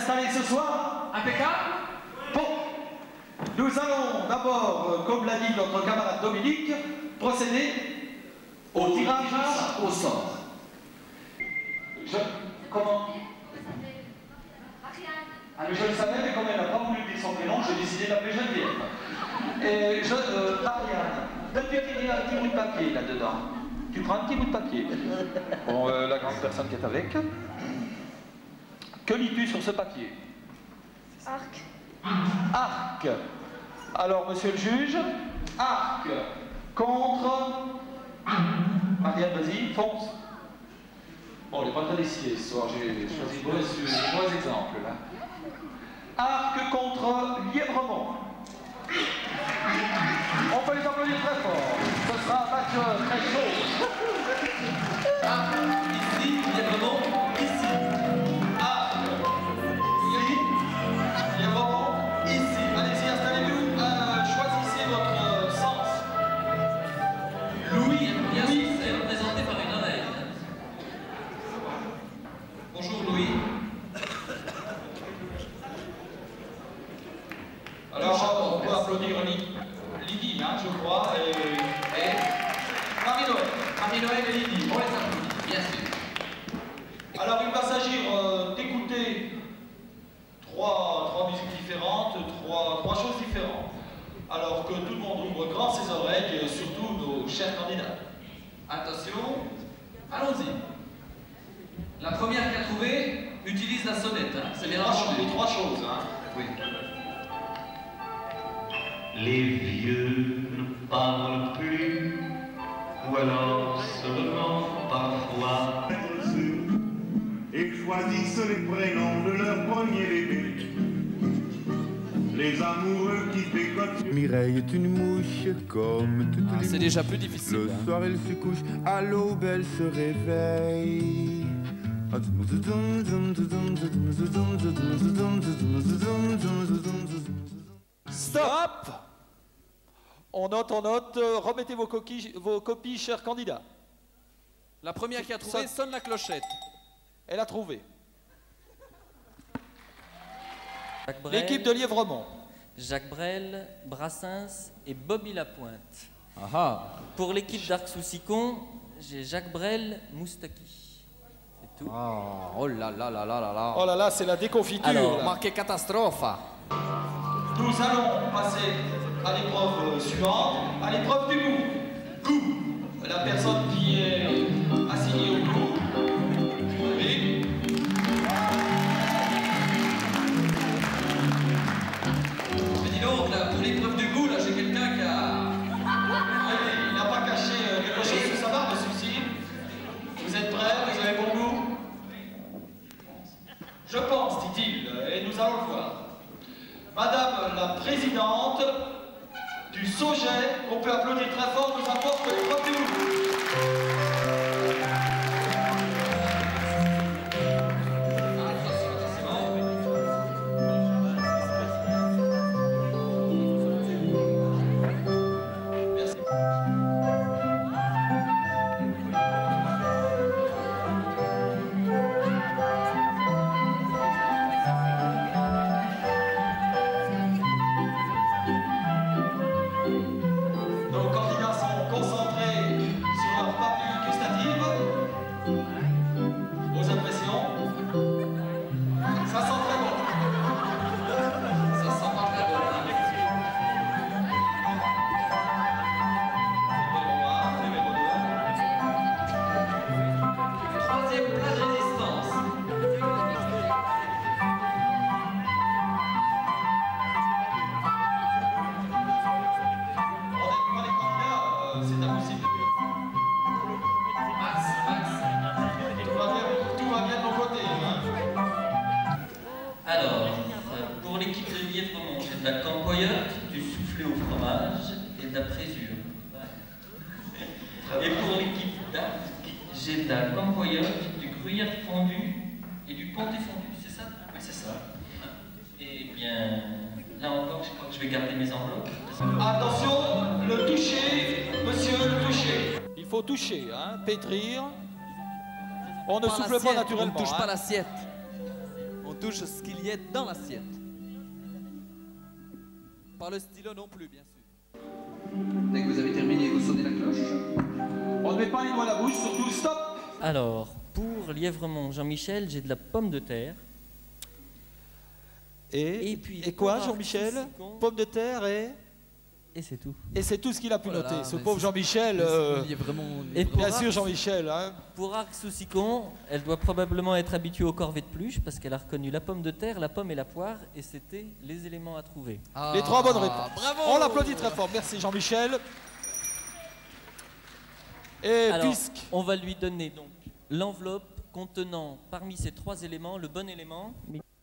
installés ce soir Impeccable Bon. Nous allons d'abord, euh, comme l'a dit notre camarade Dominique, procéder au tirage au sort. Je... Comment? Ah, mais je le savais, mais comme elle n'a pas voulu dire son prénom, j'ai décidé d'appeler Geneviève. Et je... Euh, Ariane, peux-tu tirer un petit bout de papier là-dedans Tu prends un petit bout de papier. Bon, euh, la grande personne qui est avec. Que lis-tu sur ce papier? Arc. Arc. Alors, monsieur le juge, arc contre... Marianne, vas-y, fonce. Bon, on n'est pas très décidé ce soir, j'ai choisi mauvais, mauvais exemple là. Arc contre Lièvremont. On peut les applaudir très fort. Ce sera un match euh, très chaud. Ah, ici, Lièvremont, la sonnette. hein. C'est Les trois, choses- entendu. les trois choses. Hein. Oui. Les vieux ne parlent plus, ou alors seulement parfois. et choisissent les prénoms de leur premier bébé. Les amoureux qui pécotent. Mireille est une mouche comme toutes Ah, les c'est déjà plus difficile. Le hein. soir elle se couche, à l'aube elle se réveille. Stop On note, on note. Euh, Remettez vos, coquilles- vos copies, chers candidats. La première qui a trouvé Ça- sonne la clochette. Elle a trouvé. L'équipe de Lièvremont. Jacques Brel, Brassens et Bobby Lapointe. Ah ah. Pour l'équipe d'Arc Soussicon, j'ai Jacques Brel, Moustaki. Tout. Ah, oh là là là là là là. Oh là là, c'est la déconfiture. Alors. Marqué catastrophe. Nous allons passer à l'épreuve euh, suivante, à l'épreuve du goût. Goût. La personne qui est assignée au du Sauget, on peut applaudir très fort, nous apporte l'épreuve C'est ça. Eh bien, là encore, je crois que je vais garder mes enveloppes. Attention, le toucher, monsieur, le toucher. Il faut toucher, hein, pétrir. On ne souffle pas naturellement. On ne touche hein. pas l'assiette. On touche ce qu'il y a dans l'assiette. Par le stylo non plus, bien sûr. Dès que vous avez terminé, vous sonnez la cloche. On ne met pas les doigts à la bouche, surtout stop. Alors, pour Lièvremont Jean-Michel, j'ai de la pomme de terre. Et, Et puis, et quoi, Jean-Michel. Pomme de terre et Et c'est tout. et c'est tout ce qu'il a pu Oh là noter. là, Ce pauvre Jean-Michel. euh, vraiment. Et bien sûr, Arc- Jean-Michel. hein. Pour Arc-Sous-Sicon, elle doit probablement être habituée aux corvées de pluche parce qu'elle a reconnu la pomme de terre, la pomme et la poire, et c'était les éléments à trouver. Ah, Les trois bonnes réponses. Bravo On l'applaudit très fort. Merci Jean-Michel. Et Alors, puisque on va lui donner donc l'enveloppe contenant parmi ces trois éléments le bon élément. Mais-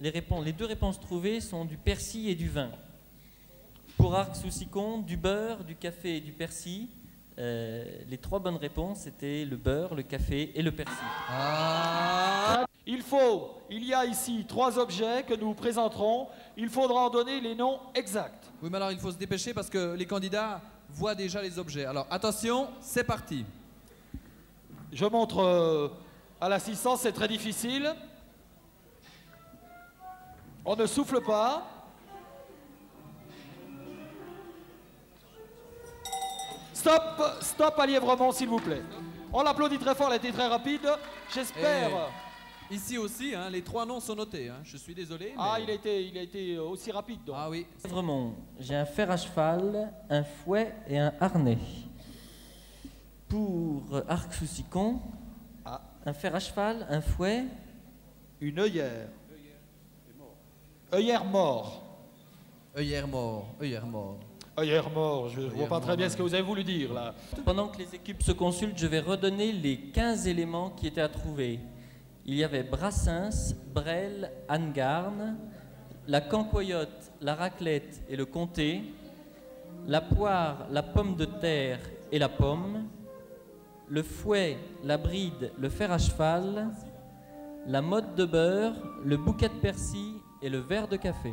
les, réponses, les deux réponses trouvées sont du persil et du vin. Pour Arc-Sous-Sicon, du beurre, du café et du persil. Euh, les trois bonnes réponses étaient le beurre, le café et le persil. Ah, Il faut, il y a ici trois objets que nous présenterons. Il faudra en donner les noms exacts. oui, mais alors il faut se dépêcher parce que les candidats voient déjà les objets. Alors attention, c'est parti. Je montre euh, à l'assistance, c'est très difficile. On ne souffle pas. Stop, stop à Lièvremont, s'il vous plaît. On l'applaudit très fort, elle a été très rapide. J'espère. Et ici aussi, hein, les trois noms sont notés. hein. Je suis désolé. Ah, il a été, il a été aussi rapide. donc. Ah oui. Lièvremont, j'ai un fer à cheval, un fouet et un harnais. Pour Arc-Sous-Sicon, Ah. un fer à cheval, un fouet, Une œillère. Œillère mort. œillère mort, œillère mort. Œillère mort, je ne vois pas très bien ce que vous avez voulu dire là. Pendant que les équipes se consultent, je vais redonner les 15 éléments qui étaient à trouver. Il y avait Brassens, Brel, Annegarn, la cancoyote, la raclette et le comté, la poire, la pomme de terre et la pomme, le fouet, la bride, le fer à cheval, la motte de beurre, le bouquet de persil et le verre de café.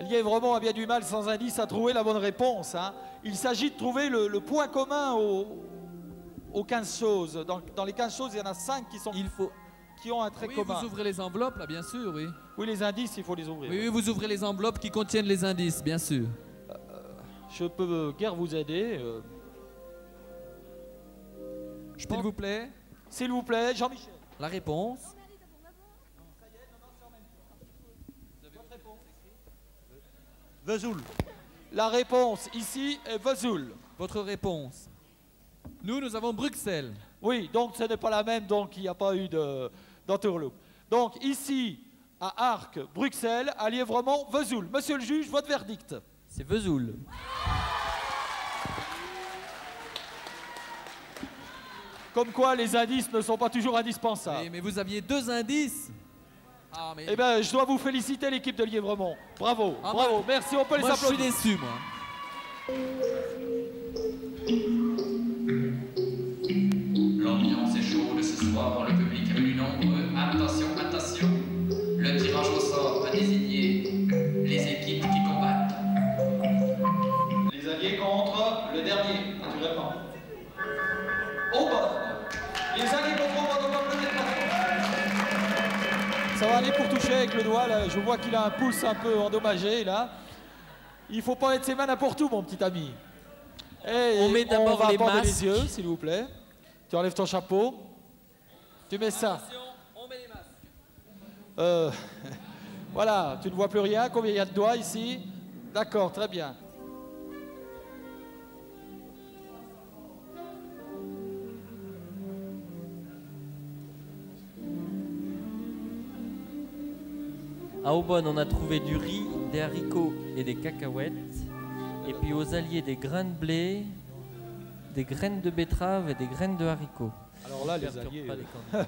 Lièvremont a bien du mal sans indice à trouver la bonne réponse. hein. Il s'agit de trouver le, le point commun aux, aux 15 choses. Dans, dans les 15 choses, il y en a 5 qui, sont, Il faut. qui ont un trait Oui, commun. vous ouvrez les enveloppes là, bien sûr, oui. Oui, les indices, il faut les ouvrir. Oui, oui, vous ouvrez les enveloppes qui contiennent les indices, bien sûr. Je peux guère vous aider. euh. S'il vous plaît, S'il vous plaît, Jean-Michel. la réponse. Vesoul. La réponse ici est Vesoul. Votre réponse? Nous, nous avons Bruxelles. Oui, donc ce n'est pas la même, donc il n'y a pas eu de- d'entourloupe. Donc ici, à Arc, Bruxelles, à Lièvremont, Vesoul. Monsieur le juge, votre verdict. C'est Vesoul. Comme quoi, les indices ne sont pas toujours indispensables. Oui, mais vous aviez deux indices. Ah, mais. Eh bien, je dois vous féliciter, l'équipe de Lièvremont. Bravo, Ah, bravo, merci, on peut les moi, je suis applaudir. déçu, moi. Ça va aller pour toucher avec le doigt, là. Je vois qu'il a un pouce un peu endommagé, là. Il faut pas mettre ses mains n'importe où, mon petit ami. Et On met d'abord va les bander masques. les yeux, s'il vous plaît. Tu enlèves ton chapeau. Tu mets ça. on met les masques. Euh, voilà, tu ne vois plus rien. Combien il y a de doigts ici? D'accord, très bien. À Aubonne, on a trouvé du riz, des haricots et des cacahuètes. Et puis aux alliés, des grains de blé, des graines de betterave et des graines de haricots. Alors là, les alliés, pas euh,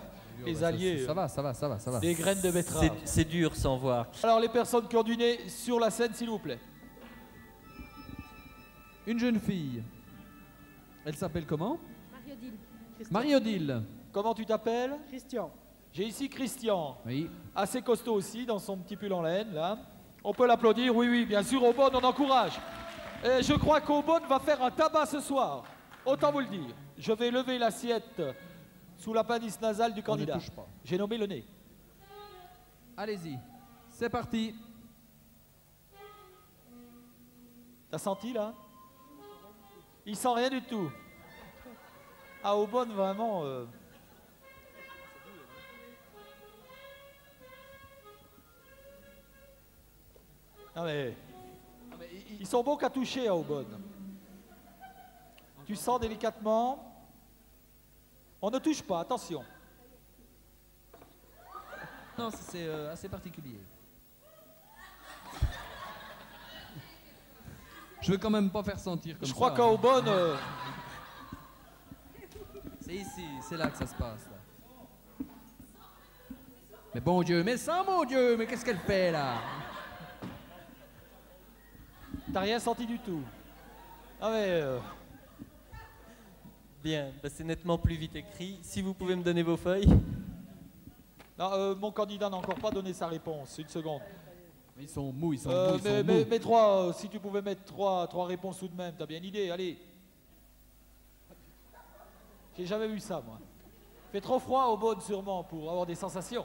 les alliés, Ça va, ça va, ça va, ça va. des graines de betterave. C'est- C'est dur sans voir. Alors les personnes qui ont du nez sur la scène, s'il vous plaît. Une jeune fille. Elle s'appelle comment? Marie-Odile. Marie-Odile. Comment tu t'appelles? Christian. J'ai ici Christian, Oui. assez costaud aussi, dans son petit pull en laine, là. On peut l'applaudir, oui, oui, bien sûr, Aubonne, on encourage. Et je crois qu'Aubonne va faire un tabac ce soir. Autant vous le dire. Je vais lever l'assiette sous l'appendice nasal du On ne candidat. J'ai nommé le nez. Allez-y. C'est parti. T'as senti là? Il sent rien du tout. Ah, Aubonne, vraiment. euh, Ah mais, ils sont bons qu'à toucher à Aubonne. Tu sens délicatement. On ne touche pas, attention. Non, c'est euh, assez particulier. Je veux quand même pas faire sentir comme Je ça. crois qu'à hein. Aubonne, euh, C'est ici, c'est là que ça se passe. là. Mais bon Dieu, mais ça, mon Dieu, mais qu'est-ce qu'elle fait là? T'as rien senti du tout. Ah mais, euh, Bien, bah, c'est nettement plus vite écrit. Si vous pouvez me donner vos feuilles. non, euh, mon candidat n'a encore pas donné sa réponse. Une seconde. Ils sont mous, ils sont Euh, mous, ils mais, sont mais- mous. mais trois, euh, si tu pouvais mettre trois, trois réponses tout de même, t'as bien idée, allez. J'ai jamais vu ça, moi. Fait trop froid au bonne sûrement pour avoir des sensations.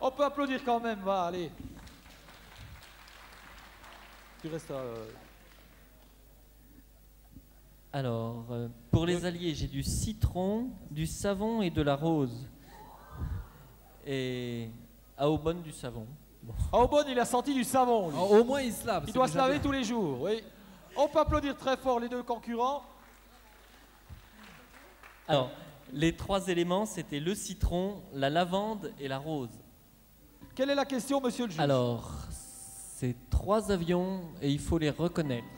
On peut applaudir quand même, va, allez. Tu restes euh, Alors, euh, pour les alliés, j'ai du citron, du savon et de la rose. Et à Aubonne, du savon. À Aubonne, il a senti du savon. lui. Au moins, il se lave. il doit se laver bien. tous les jours, oui. On peut applaudir très fort les deux concurrents. Alors, les trois éléments, c'était le citron, la lavande et la rose. Quelle est la question, monsieur le juge? Alors, c'est trois avions et il faut les reconnaître.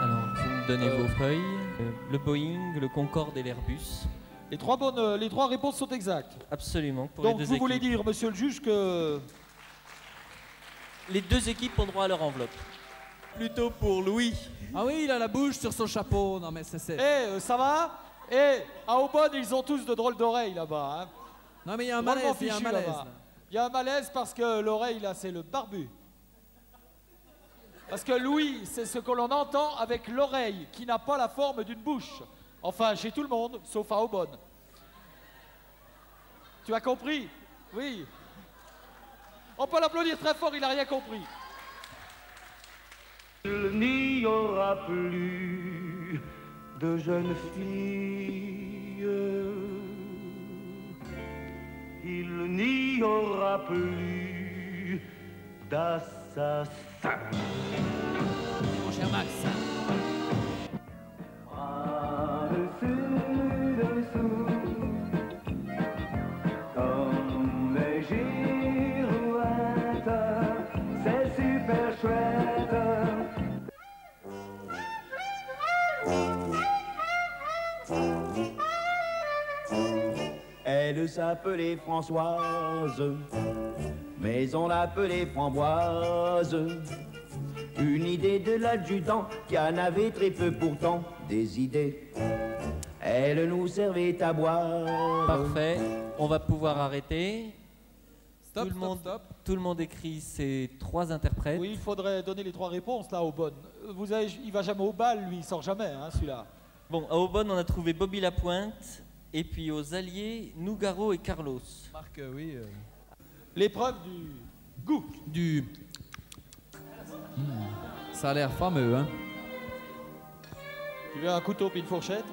Alors, vous me donnez vos feuilles. Euh, Le Boeing, le Concorde et l'Airbus. les trois, bonnes, euh, les trois réponses sont exactes. Absolument, pour Donc les deux vous équipes. voulez dire, monsieur le juge, que Les deux équipes ont droit à leur enveloppe. Plutôt pour Louis. Ah oui, il a la bouche sur son chapeau. Non, mais c'est. Eh, euh, ça va Eh, à Aubonne, ils ont tous de drôles d'oreilles là-bas. hein. Non, mais il y a un malaise, il y a un malaise. Il y a un malaise parce que l'oreille, là, c'est le barbu. Parce que Louis, c'est ce que l'on entend avec l'oreille, qui n'a pas la forme d'une bouche. Enfin, chez tout le monde, sauf à Aubonne. Tu as compris? Oui. On peut l'applaudir très fort, il n'a rien compris. Il n'y aura plus de jeunes filles. Il n'y aura plus d'assassins. Mon cher Max. S'appelait Françoise, mais on l'appelait Framboise. Une idée de l'adjudant qui en avait très peu pourtant des idées. Elle nous servait à boire. Parfait, on va pouvoir arrêter. Stop, tout, le stop, monde, stop. tout le monde écrit ses trois interprètes. Oui, il faudrait donner les trois réponses là, Aubonne. Vous avez, il va jamais au bal, lui, il sort jamais, hein, celui-là. Bon, à Aubonne, on a trouvé Bobby Lapointe. Et puis aux alliés, Nougaro et Carlos. Marc, euh, oui. euh, L'épreuve du goût. du. Hmm, Ça a l'air fameux, hein. Tu veux un couteau puis une fourchette?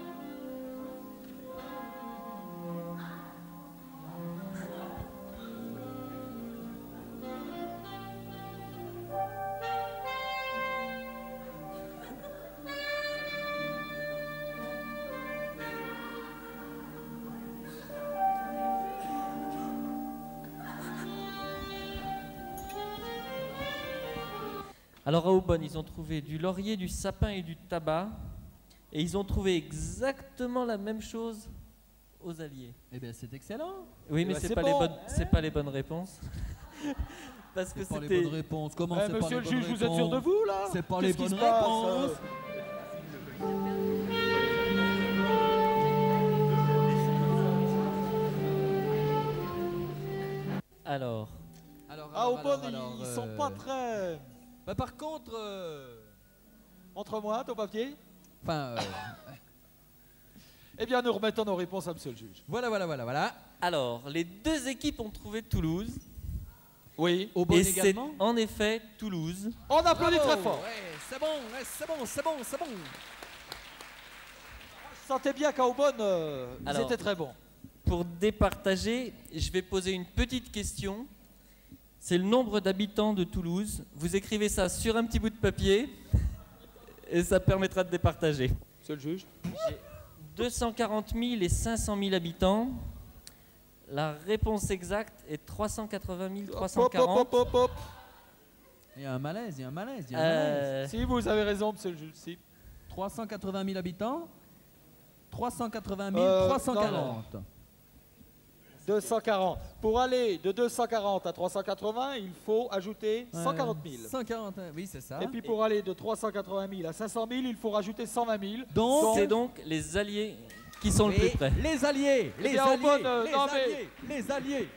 Alors à Aubonne, ils ont trouvé du laurier, du sapin et du tabac. Et ils ont trouvé exactement la même chose aux Alliés. Eh bien, c'est excellent. Oui, Eh mais ben, c'est pas, bon. les bonnes- c'est pas les bonnes réponses. Parce que C'est pas les c'était. bonnes réponses. Comment Eh, c'est pas monsieur les le bonnes juge, vous êtes sûr de vous là? C'est pas les bonnes réponses. euh Alors, Alors, alors, ils, sont euh, pas très. Bah, par contre, euh, Montre-moi ton papier. enfin, euh, Eh bien, nous remettons nos réponses à monsieur le juge. voilà, voilà, voilà, voilà. alors, les deux équipes ont trouvé Toulouse. Oui. Au bon et c'est également. en effet Toulouse. On applaudit Bravo. très fort. Ouais, c'est bon, ouais, c'est bon, c'est bon, c'est bon. Je sentais bien qu'à Aubonne, euh, ils Alors. étaient très bons. Pour départager, je vais poser une petite question. C'est le nombre d'habitants de Toulouse. Vous écrivez ça sur un petit bout de papier et ça permettra de départager. Monsieur le juge. 240 000 et 500 000 habitants. La réponse exacte est 380 000 340. Hop, hop, hop, hop, hop. Il y a un malaise, il y a un malaise, il y a un malaise. Euh, Si vous avez raison, monsieur le juge. Si. 380 000 habitants. 380 Euh, 340. 240. Pour aller de 240 à 380, il faut ajouter 140 000. 140, euh, oui, c'est ça. Et puis pour aller de 380 000 à 500 000, il faut rajouter 120 000. Donc, c'est donc les alliés qui sont le plus près. Les alliés, les euh, les non, mais- alliés, les alliés.